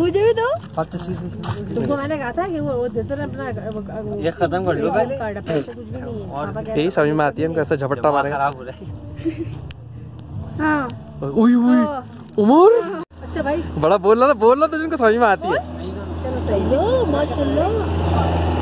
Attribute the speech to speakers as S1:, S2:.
S1: मुझे भी दो।
S2: तुमको मैंने कहा था कि वो वो देते ना अपना
S3: ये खत्म कर लो पहले।
S2: कार्ड पैसे कुछ भी नहीं है। पापा
S4: यही समझ में आती है हम कैसे झपट्टा मारे
S3: खराब हो रहा है।
S1: हाँ।
S4: ओए ओए उमर?
S2: अच्छा भाई।
S4: बड़ा बोल रहा था बोल रहा था जिनको समझ में आती है।
S2: चलो सही दो माशाल्लाह।